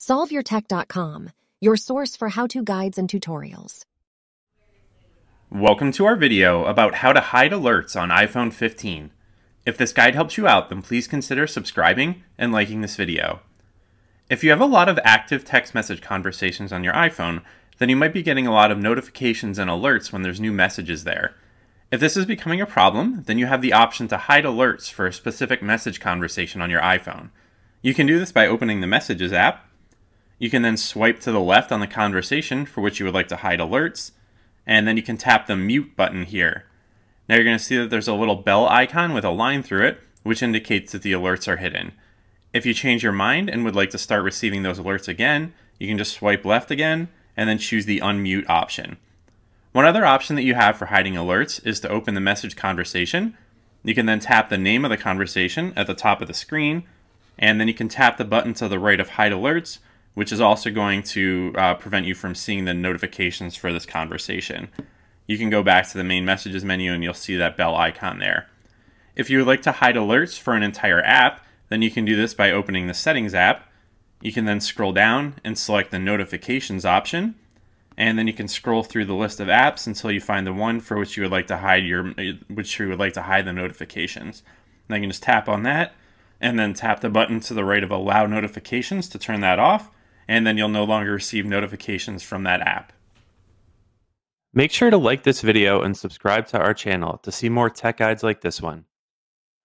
SolveYourTech.com, your source for how-to guides and tutorials. Welcome to our video about how to hide alerts on iPhone 15. If this guide helps you out, then please consider subscribing and liking this video. If you have a lot of active text message conversations on your iPhone, then you might be getting a lot of notifications and alerts when there's new messages there. If this is becoming a problem, then you have the option to hide alerts for a specific message conversation on your iPhone. You can do this by opening the Messages app. You can then swipe to the left on the conversation for which you would like to hide alerts, and then you can tap the mute button here. Now you're going to see that there's a little bell icon with a line through it, which indicates that the alerts are hidden. If you change your mind and would like to start receiving those alerts again, you can just swipe left again and then choose the unmute option. One other option that you have for hiding alerts is to open the message conversation. You can then tap the name of the conversation at the top of the screen, and then you can tap the button to the right of Hide Alerts, which is also going to uh, prevent you from seeing the notifications for this conversation. You can go back to the main messages menu and you'll see that bell icon there. If you would like to hide alerts for an entire app, then you can do this by opening the Settings app. You can then scroll down and select the Notifications option and then you can scroll through the list of apps until you find the one for which you would like to hide your which you would like to hide the notifications. And you can just tap on that and then tap the button to the right of allow notifications to turn that off and then you'll no longer receive notifications from that app. Make sure to like this video and subscribe to our channel to see more tech guides like this one.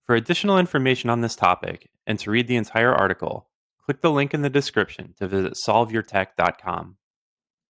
For additional information on this topic and to read the entire article, click the link in the description to visit solveyourtech.com.